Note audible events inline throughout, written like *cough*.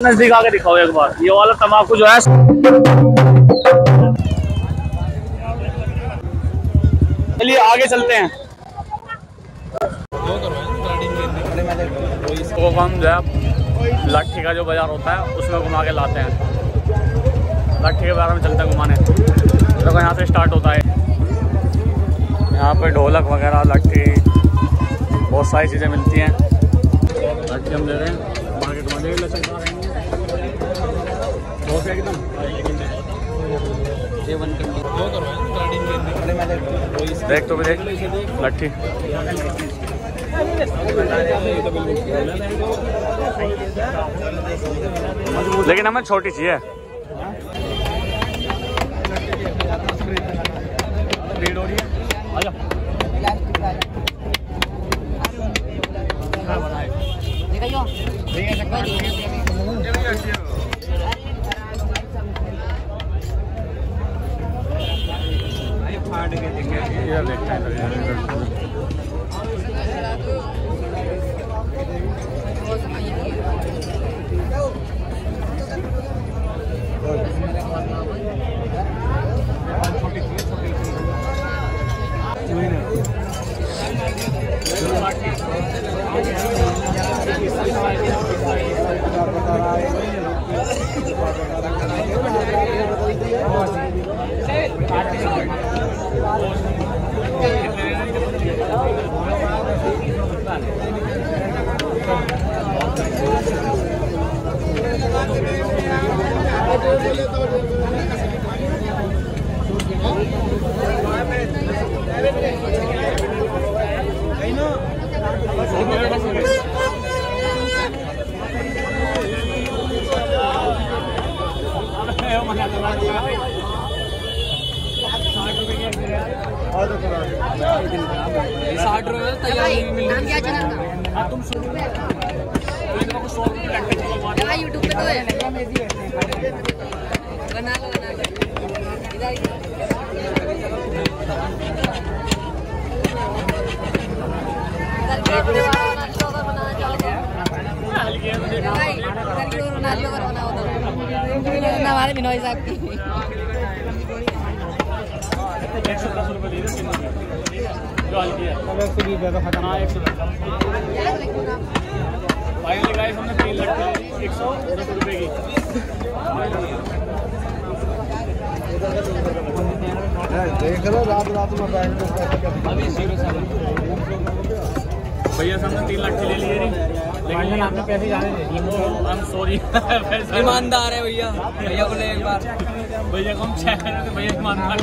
नज़दीक आके दिखाओ एक बार। ये वाला तम्बाकू जो है, चलिए आगे चलते हैं। तो हम जो है लाठी का जो बाज़ार होता है, उसमें घुमा के लाते हैं। लाठी के बाज़ार में चलते हैं घुमाने। देखो, यहाँ से स्टार्ट होता है। यहाँ पे ढोलक वगैरह लाठी बहुत सारी चीज़ें मिलती हैं। लाठी हम ले रहे हैं। देख तो देख लट्ठी। लेकिन हमें छोटी चाहिए। हो रही है आजा इधर देखते हैं इधर, इधर। नाम क्या चैनल का चला यूट्यूब पे तो है। बना लो बना लो इधर ही। इधर के रोनाल्डो का बनाना चाहोगे भाई इधर के रोनाल्डो का बनाओ तो हमारे साहब की एक सौ दस रुपये फाइनली गाइस हमने तीन लड़के एक सौ दस रुपये की देख रात रात में अभी भैया से हमने तीन लाख ले लिए लेकिन आपने पैसे जाने दे आई एम सॉरी ईमानदार है भैया। भैया को ले एक बार। भैया को हम छह रहे भैया ईमानदार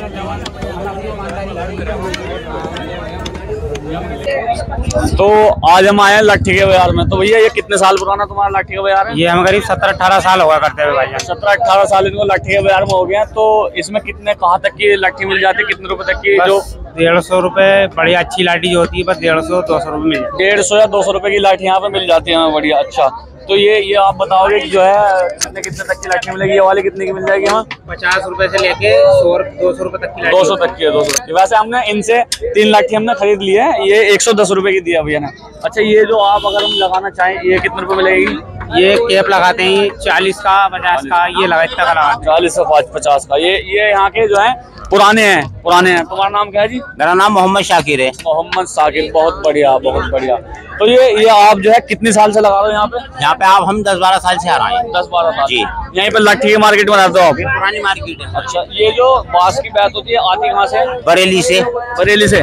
तो आज हम आए हैं लाठी के बाज़ार में। तो भैया ये कितने साल पुराना तुम्हारा लाठी का बाज़ार है? ये हम करीब सत्रह अठारह साल हुआ करते हुए भाई। सत्रह अठारह साल इनको लाठी के बाज़ार में हो गया तो इसमें कितने कहाँ तक की लाठी मिल जाती है? कितने रुपए तक की? जो डेढ़ सौ रुपए बढ़िया अच्छी लाठी जो होती है बस डेढ़ सौ दो सौ रुपए मिल जाती डेढ़ सौ या दो सौ रुपए की लाठी यहाँ पे मिल जाती है हमें बढ़िया अच्छा। तो ये ये आप बताओगे कि जो है कितने कितने तक की लाठी मिलेगी? ये वाली कितने की मिल जाएगी हमें पचास रुपए से लेके सौ दो सौ रुपए तक की दो सौ तक की है दो सौ की। वैसे हमने इनसे तीन लाठी हमने खरीद ली है। ये एक सौ दस रुपए की दिया भैया ने। अच्छा ये जो आप अगर हम लगाना चाहें ये कितने रुपए मिलेगी? ये कैप लगाते हैं चालीस का पचास का ये लगा इतना का लगाते चालीस पाँच पचास का। ये ये यहाँ के जो है पुराने हैं पुराने हैं। तुम्हारा नाम क्या है जी? मेरा नाम मोहम्मद शाकिर है। मोहम्मद साकिब बहुत बढ़िया बहुत बढ़िया। तो ये ये आप जो है कितने साल से लगा रहे हो यहाँ पे? यहाँ पे आप हम दस बारह साल से आ रहे हैं। दस बारह साल। जी। यहीं पे लाठी के मार्केट में रहते हो आप? पुरानी मार्केट है। अच्छा ये जो बाँस की बैत होती है आती कहाँ से? बरेली से। बरेली से।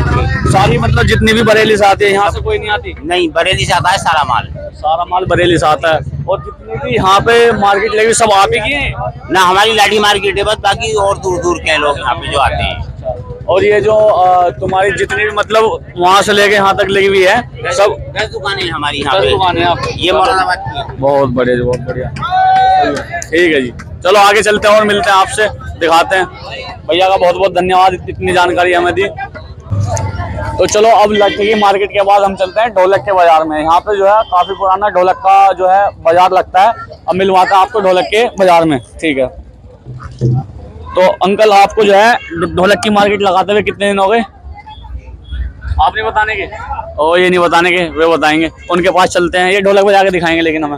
सारी मतलब जितनी भी बरेली से आती है यहाँ से कोई नहीं आती? नहीं बरेली से आता है सारा माल। सारा माल बरेली से आता है। और जितनी भी यहाँ पे मार्केट लगी सब आप ही की है? ना हमारी लाठी मार्केट है बस बाकी और दूर दूर के लोग यहाँ पे जो आते हैं। और ये जो तुम्हारी जितनी भी मतलब वहाँ से लेके यहाँ तक लगी हुई है सब दस दुकानें हमारी यहाँ पे। दुकानें हैं। ये बहुत बढ़िया जी बहुत बढ़िया। ठीक है जी। चलो आगे चलते हैं और मिलते हैं आपसे दिखाते हैं। भैया का बहुत बहुत धन्यवाद इतनी जानकारी हमें दी। तो चलो अब लट्ठी की मार्केट के बाद हम चलते हैं ढोलक के बाज़ार में। यहाँ पे जो है काफ़ी पुराना ढोलक का जो है बाज़ार लगता है। अब मिलवाता है आपको ढोलक के बाज़ार में ठीक है? तो अंकल आपको जो है ढोलक की मार्केट लगाते हुए कितने दिन हो गए? आप नहीं बताने के। ओ ये नहीं बताने के वे बताएँगे। उनके पास चलते हैं ये ढोलक बजा के दिखाएँगे लेकिन हमें।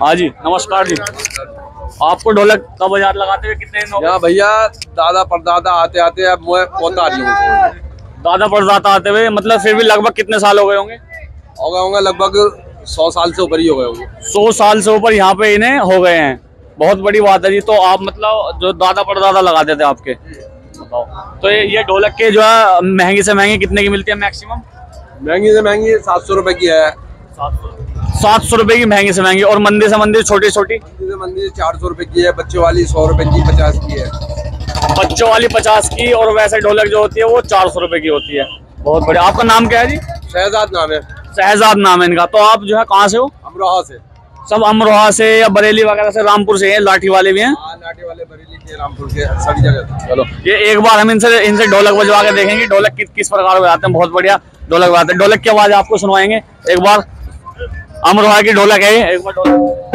हाँ जी नमस्कार जी। आपको ढोलक का बाज़ार लगाते हुए कितने दिन हो गए? भैया दादा परदादा आते आते अब मैं पोता रही हूँ। दादा परदाता आते हुए मतलब फिर भी लगभग कितने साल हो गए होंगे? हो गए होंगे लगभग सौ साल से ऊपर ही हो गए होंगे। सौ साल से ऊपर यहाँ पे इन्हें हो गए हैं। बहुत बड़ी बात है जी तो आप मतलब जो दादा परदादा लगाते थे आपके। बताओ। तो ये ये ढोलक के जो है महँगी से महँगी कितने की मिलती है मैक्सिमम? महँगी से महँगी सात सौ रुपए की है। सात सौ रुपए की महँगी से महँगी और मंदिर से मंदिर छोटी छोटी मंदिर से मंदिर चार सौ रुपए की है बच्चों वाली सौ रुपए की पचास की है। बच्चों वाली पचास की और वैसे ढोलक जो होती है वो चार सौ रुपए की होती है। बहुत बढ़िया। आपका नाम क्या है जी? शहजाद नाम है। शहजाद नाम है इनका। तो आप जो है कहाँ से हो? अमरोहा से। सब अमरोहा से या बरेली वगैरह से रामपुर से हैं लाठी वाले भी हैं? लाठी वाले बरेली के रामपुर के सभी जगह चलो। ये एक बार हम इनसे इनसे ढोलक बजवा के देखेंगे ढोलक किस किस प्रकार बजाते हैं। बहुत बढ़िया ढोलक बजाते हैं। ढोलक की आवाज़ आपको सुनवाएँगे। एक बार अमरोहा की ढोलक है एक बार ढोलक।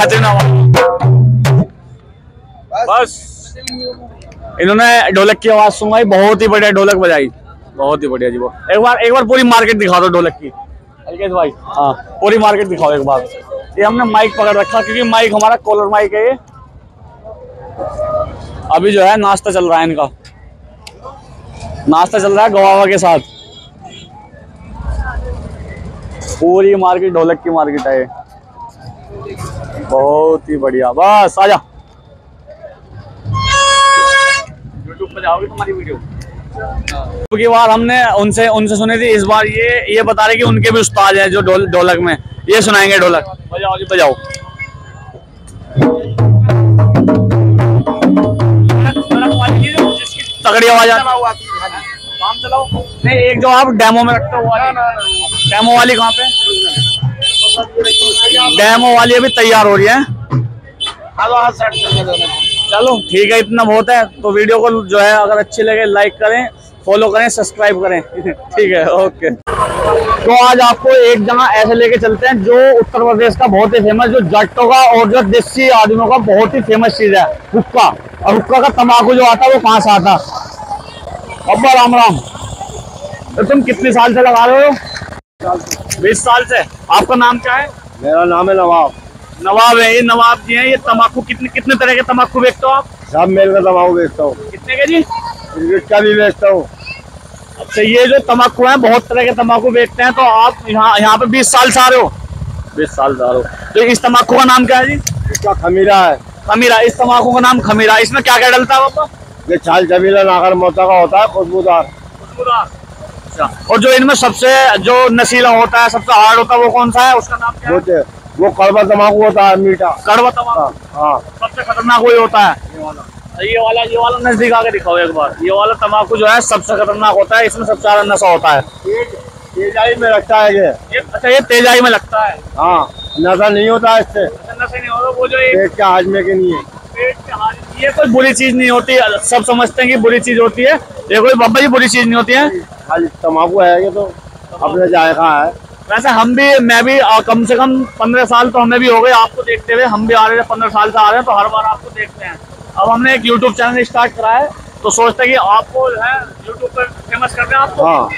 बेहतरीन आवाज़ बस। इन्होंने ढोलक की आवाज़ सुनवाई बहुत ही बढ़िया ढोलक बजाई। बहुत ही बढ़िया जी, वो। एक बार एक बार पूरी मार्केट दिखा दो ढोलक की। अलकेश भाई हाँ पूरी मार्केट दिखाओ एक बार। ये हमने माइक पकड़ रखा, क्योंकि माइक हमारा कॉलर माइक है ये। अभी जो है, नाश्ता चल रहा है इनका। नाश्ता चल रहा है गवावा के साथ। पूरी मार्केट, ढोलक की मार्केट है ये। बहुत ही बढ़िया। बस आजा। यूट्यूब पे जाओगे तुम्हारी वीडियो की बार हमने उनसे उनसे सुनी थी। इस बार ये ये बता रहे कि उनके भी उस्ताद हैं जो ढोल ढोलक में। ये सुनाएँगे ढोलक। बजाओ जी बजाओ। तगड़ी आवाज़ आती है काम चलाओ। नहीं एक जो आप डेमो में रखते हो डेमो वाली कहाँ पे? डेमो वाली अभी तैयार हो रही है। चलो ठीक है इतना बहुत है तो वीडियो को जो है अगर अच्छी लगे लाइक करें फॉलो करें सब्सक्राइब करें। *laughs* ठीक है ओके तो आज आपको एक जगह ऐसे लेके चलते हैं जो उत्तर प्रदेश का बहुत ही फ़ेमस जो जट्टों का और जो देसी आदमियों का बहुत ही फ़ेमस चीज़ है हुक्का। और हुक्का का तंबाकू जो आता है वो कहाँ से आता अब्बा राम राम। तो तुम कितने साल से लगा रहे हो? बीस साल से। आपका नाम क्या है? मेरा नाम है नवाब। नवाब है ये नवाब जी हैं ये तंबाकू कितने कितने तरह के तंबाकू बेचते हो आप? सब मेल का तम्बाकू बेचता हूँ। कितने के जी? क्रिकेट का भी बेचता हूँ। अच्छा ये जो तंबाकू है बहुत तरह के तंबाकू बेचते हैं तो आप यहाँ यहाँ पे बीस साल से आ रहे हो? बीस साल से आ रहे हो। तो इस तंबाकू का नाम क्या है जी? इसका खमीरा है। खमीरा इस तंबाकू का नाम खमीरा। इसमें क्या क्या डलता है पापा ये छाल जमीला नागर मोता का होता है खुशबूदार। खुशबूदार। अच्छा। और जो इनमें सबसे जो नशीला होता है सबसे हार्ड होता है वो कौन सा है? उसका नाम क्या है? वो ते- वो कड़वा तम्बाकू होता है मीठा। कड़वा तंबाकू? हाँ सबसे खतरनाक वही होता है। ये वाला। ये वाला नज़दीक आके दिखाओ एक बार। ये वाला तंबाकू जो है सबसे खतरनाक होता है इसमें सबसे ज़्यादा नशा होता है। तेजाई में लगता है ये। ये अच्छा ये तेजाई में लगता है। हाँ नशा नहीं होता है इससे। अच्छा, नशे नहीं होता वो जो पेट के हाजमे के लिए। पेट के हाथ ये कोई बुरी चीज़ नहीं होती सब समझते हैं कि बुरी चीज़ होती है। ये कोई बाबा जी बुरी चीज़ नहीं होती है। खाली तम्बाकू है ये तो अपने जायका है? वैसे हम भी मैं भी आ, कम से कम पंद्रह साल तो हमें भी हो गए आपको देखते हुए। हम भी आ रहे थे पंद्रह साल से आ रहे हैं तो हर बार आपको देखते हैं। अब हमने एक यूट्यूब चैनल स्टार्ट करा है तो सोचते हैं कि आपको जो है यूट्यूब पर फ़ेमस कर दें आपको हाँ।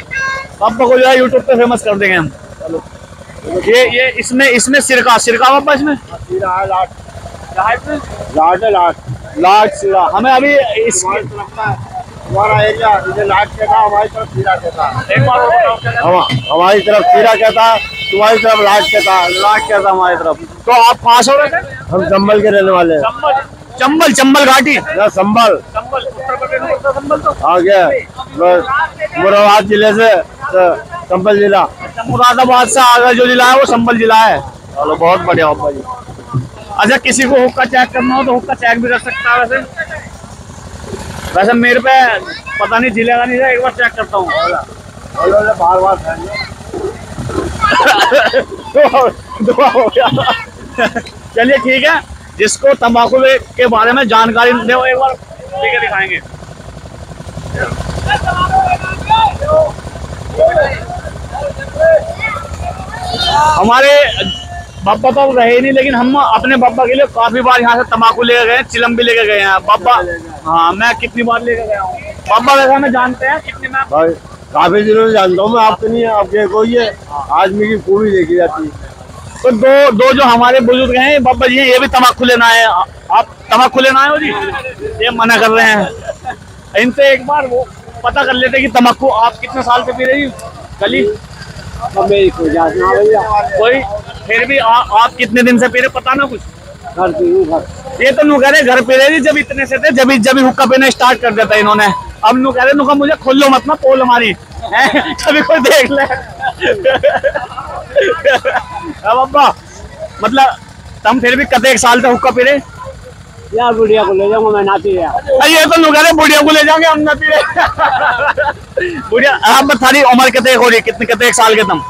पापा को जो है यूट्यूब पे फ़ेमस कर देंगे हम। ये ये इसमें इसमें सिरका सिरका पापा इसमें? लाट है इसमें? लाट लाट लाट। सिरा। हमें अभी इस हमारी एरिया इधर लाट कहता हमारी तरफ़ सीरा कहता एक बार हमारी तरफ़ सीरा कहता तुम्हारी तरफ़ लाट कहता? लाट कहता हमारी तरफ़। तो आप कहाँ से हो रहे हम चंबल के रहने वाले हैं। चंबल? चंबल घाटी? संबल तो? आगे मुरादाबाद ज़िले से तो चंबल जिला। अच्छा, मुरादाबाद से आगे जो जिला है वो संबल जिला है? चलो बहुत बढ़िया जी अच्छा किसी को हुक्का चेक करना हो तो हुक्का चेक भी कर सकता है वैसे। वैसे मेरे पे पता नहीं जिलेगा नहीं, एक बार चेक करता हूँ। बार बार चलिए ठीक है, जिसको तंबाकू के बारे में जानकारी दे एक बार ठीक है दिखाएँगे। हमारे बाबा तो रहे नहीं, लेकिन हम अपने बाबा के लिए काफ़ी बार यहाँ से तंबाकू लेके गए चिलम भी लेके गए हैं। बाबा हाँ मैं कितनी बार लेकर गया हूँ। बाबा वैसे हमें जानते हैं कितने मैं भाई काफ़ी दिनों से जानता हूँ मैं आपके नहीं है आपके कोई है। आदमी की खूबी देखी जाती है। तो दो दो जो हमारे बुज़ुर्ग हैं बाबा जी ये भी तम्बाकू लेना है। आप तम्बाकू लेना है जी? ये मना कर रहे हैं। इनसे एक बार वो पता कर लेते कि तम्बाकू आप कितने साल से पी रही कली कोई फिर भी आ, आप कितने दिन से पी रहे पता ना कुछ? ये तो नु कह रहे घर पे रहे जब इतने से थे जब जब हुक्का पीना स्टार्ट कर देता इन्होंने। अब नु कह रहे नुका मुझे खोलो मत ना पोल हमारी। कभी कोई देख ले। अब अब्बा मतलब तुम फिर भी कते एक साल से हुक्का पी रहे? यार बुढ़िया को ले जाऊँगा मैं नाती है ये तो नु कह रहे बुढ़िया को ले जाएँगे हम ना पी रहे। बुढ़िया आप बतारी उम्र कितने हो रही? कितने कितने एक साल के तुम?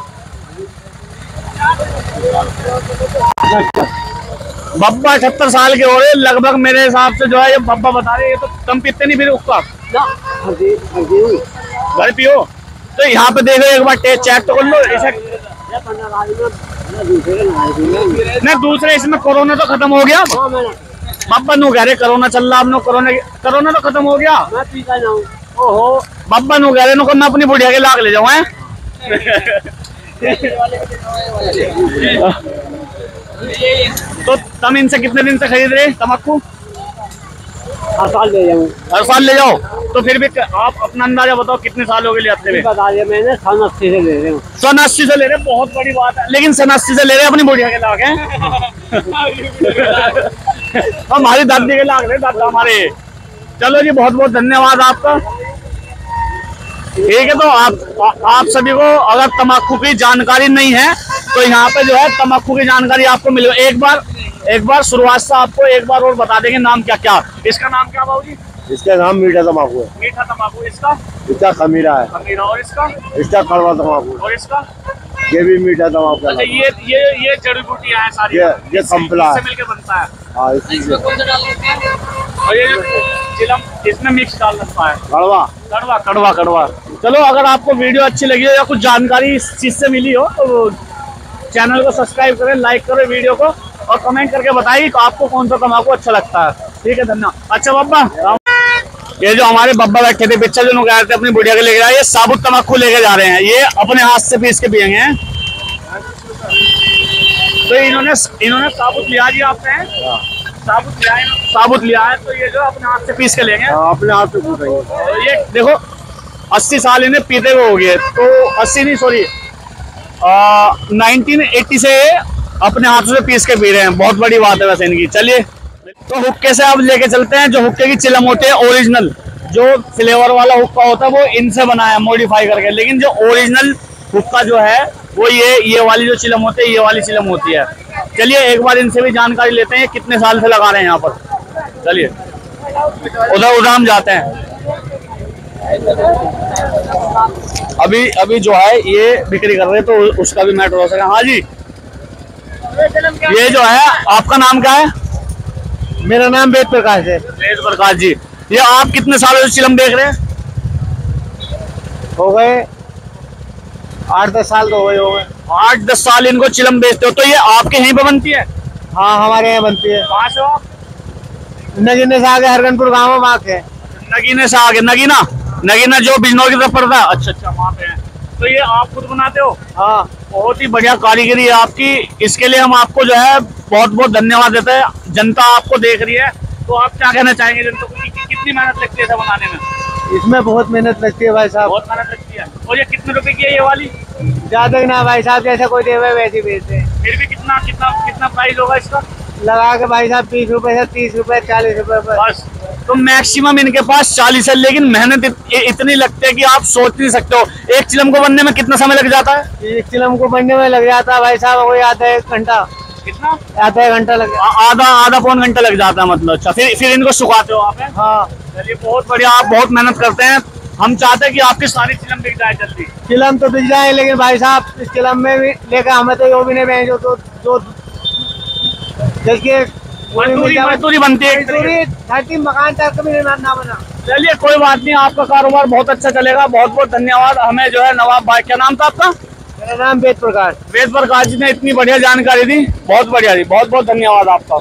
बब्बा अठहत्तर साल के हो रहे लगभग मेरे हिसाब से जो है ये बब्बा बता रहे ये तो तुम पीते नहीं फिर उसका घर पियो तो यहाँ पे देखो एक बार टेस्ट चेक तो कर लो आदमी मैं दूसरे इसमें कोरोना तो खत्म हो गया हाँ बब्बा नु कह रहे कोरोना चल रहा अब कोरोना कोरोना तो खत्म हो गया ना हूँ ओहो बब्बा नु कह रहे नु मैं अपनी बुढ़िया के लाग ले जाऊँ हैं तो तुम इनसे कितने दिन से खरीद रहे तम्बाकू? हर साल ले जाऊँ। हर साल ले जाओ। तो फिर भी आप अपना अंदाज़ा बताओ कितने साल हो गए ले आते हुए? बता दिया मैंने सन अस्सी से ले रहे हूँ। सन अस्सी से ले रहे बहुत बड़ी बात है। लेकिन सन अस्सी से ले रहे अपनी बुढ़िया के लाग हैं? *laughs* हमारी दादी के लाग रहे दादा हमारे। चलो जी बहुत बहुत धन्यवाद आपका। ठीक है तो आप आप सभी को अगर तम्बाकू की जानकारी नहीं है तो यहाँ पे जो है तम्बाकू की जानकारी आपको मिलेगा एक बार एक बार शुरुआत से आपको एक बार और बता देंगे नाम क्या क्या इसका नाम क्या बाबू जी इसका नाम मीठा तम्बाकू है। मीठा तम्बाकू। इसका? इसका खमीरा है। खमीरा। और इसका? इसका कड़वा तम्बाकू और इसका? ये भी मीठा तम्बाकू अच्छा है ये ये ये जड़ी बूटियाँ हैं सारी। ये- ये इससे- है। इससे मिलके बनता है। हाँ इसी से और ये जो चिलम इसमें मिक्स डाल सकता है। कड़वा। कड़वा कड़वा कड़वा। चलो अगर आपको वीडियो अच्छी लगी हो या कुछ जानकारी इस चीज़ से मिली हो तो चैनल को सब्सक्राइब करें लाइक करें वीडियो को और कमेंट करके बताइए कि आपको कौन सा तम्बाकू अच्छा लगता है। ठीक है धन्यवाद। अच्छा बब्बा ये जो हमारे बब्बा बैठे थे पिक्चर जो गए थे अपनी बुढ़िया के लेके आए ये साबुत तम्बाकू लेके जा रहे हैं। ये अपने हाथ से पीस के पियेंगे हैं। तो इन्होंने इन्होंने साबुत लिया जी आपने साबुत लिया है साबुत लिया है तो ये जो अपने हाथ से पीस के लेंगे। हाँ, अपने हाथ से ये देखो अस्सी साल इन्हें पीते हुए हो गए तो अस्सी नहीं सॉरी नाइनटीन एट्टी से अपने हाथों से पीस के पी रहे हैं। बहुत बड़ी बात है वैसे इनकी। चलिए तो हुक्के से अब लेके चलते हैं। जो हुक्के की चिलम होती है ओरिजिनल जो फ्लेवर वाला हुक्का होता है, वो इनसे बनाया मॉडिफाई करके। लेकिन जो ओरिजिनल हुक्का जो है, वो ये ये वाली जो चिलम होती है, ये वाली चिलम होती है। चलिए, एक बार इनसे भी जानकारी लेते हैं, कितने साल से लगा रहे हैं यहाँ पर। चलिए उधर उधर हम जाते हैं। अभी अभी जो है ये बिक्री कर रहे हैं तो उसका भी मैटर हो सका। हाँ जी। ये जो है आपका नाम क्या है? मेरा नाम वेद प्रकाश है। वेद प्रकाश जी। ये आप कितने सालों से चिलम देख रहे हैं? हो गए आठ दस साल तो हो गए हो गए। आठ दस साल इनको चिलम बेचते हो तो ये आपके यहीं पे बनती है? हाँ हमारे यहाँ बनती है। कहाँ से हो नगीने से आगे हरगनपुर गाँव में माँ के नगीने से आगे नगीना? नगीना जो बिजनौर की तरफ़ पड़ता। है अच्छा अच्छा वहाँ पे है। तो ये आप खुद बनाते हो? हाँ। बहुत ही बढ़िया कारीगरी है आपकी। इसके लिए हम आपको जो है बहुत बहुत धन्यवाद देते हैं। जनता आपको देख रही है। तो आप क्या कहना चाहेंगे जनता को? कि- कि- कितनी मेहनत लगती है बनाने में? इसमें बहुत मेहनत लगती है भाई साहब। बहुत मेहनत लगती है। और ये कितने रुपए की है ये वाली? ज़्यादा ही ना भाई साहब जैसे कोई देवे वैसे ही बेचते हैं। फिर भी कितना कितना कितना प्राइस होगा इसका? लगा के भाई साहब बीस रुपए से तीस रुपए चालीस रुपए बस। तो मैक्सिमम इनके पास चालीस है लेकिन मेहनत इत, इतनी लगती है कि आप सोच नहीं सकते हो। एक चिलम को बनने में कितना समय लग जाता है? एक चिलम को बनने में लग जाता है भाई साहब वही आधा एक घंटा। कितना? आधा एक घंटा लग आधा आधा पौन घंटा लग जाता है मतलब अच्छा। फिर फिर इनको सुखाते हो आप हाँ? चलिए बहुत बढ़िया आप बहुत मेहनत करते हैं। हम चाहते हैं कि आपकी सारी चिलम बिक जाए जल्दी। चिलम तो बिक जाए लेकिन भाई साहब इस चिलम में भी लेकर हमें तो यो भी नहीं बेचो तो जो देखिए मजदूरी बनती है। धरती मकान तक भी ना बना चलिए कोई बात नहीं आपका कारोबार बहुत अच्छा चलेगा। बहुत बहुत धन्यवाद। हमें जो है नवाब भाई क्या नाम था आपका? मेरा नाम वेद प्रकाश। वेद प्रकाश जी ने इतनी बढ़िया जानकारी दी। बहुत बढ़िया दी बहुत बहुत धन्यवाद आपका।